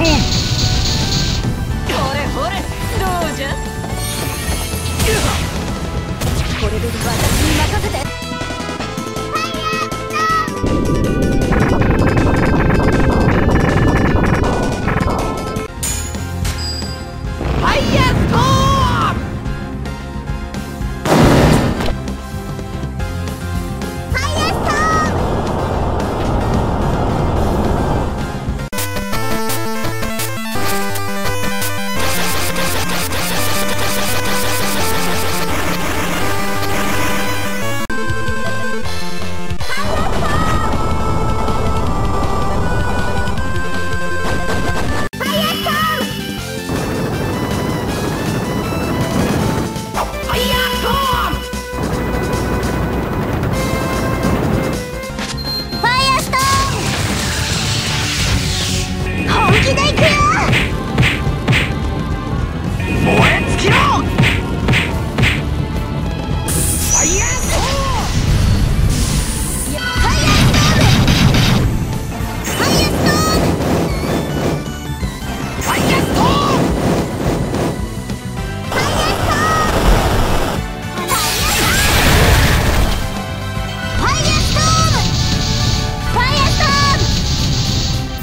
これほれどうじゃ？これで私に任せて。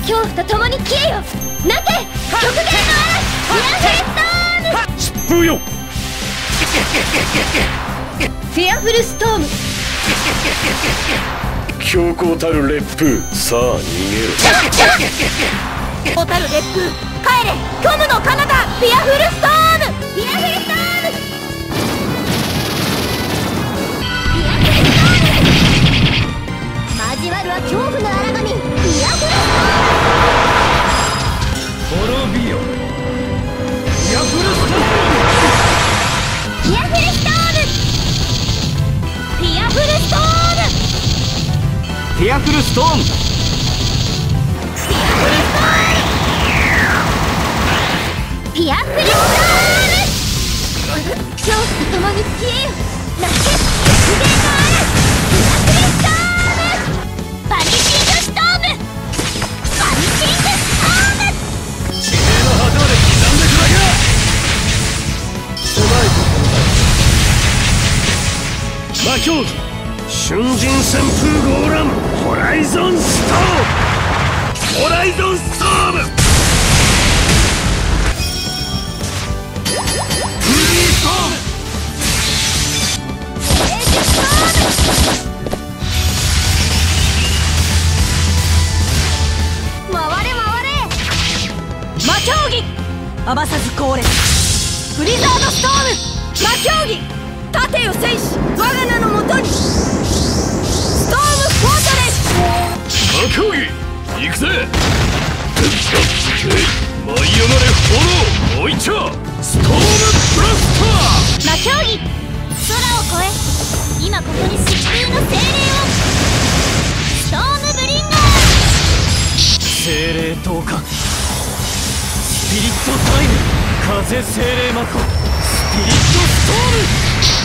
恐怖と共に消えよなけ極限の嵐。ルストーム疾風よフアフルストーム強行たる烈風さあ逃げろ強行たる烈風帰れ虚無の彼方フィアフルストームフィアフルストームフィアフルストーム恐怖と共に消えよなけ無限のあるフィアフルストームバニシン。グストームバニシングストーム地平の果てまで刻んでくだけ。だ狭いところだ魔境瞬陣旋風ゴーランホライゾンストームホライゾンストーム。フリーストーム。エージストーム回れ回れ。魔競技。余さず恒例ブリザードストーム。魔競技。行くぜ。舞い上がれ炎おいちゃストームブラスター。魔競技空を越え今ここに疾風の精霊を。ストームブリンガー。精霊スピリットタイム。風精霊魔法。スピリットストーム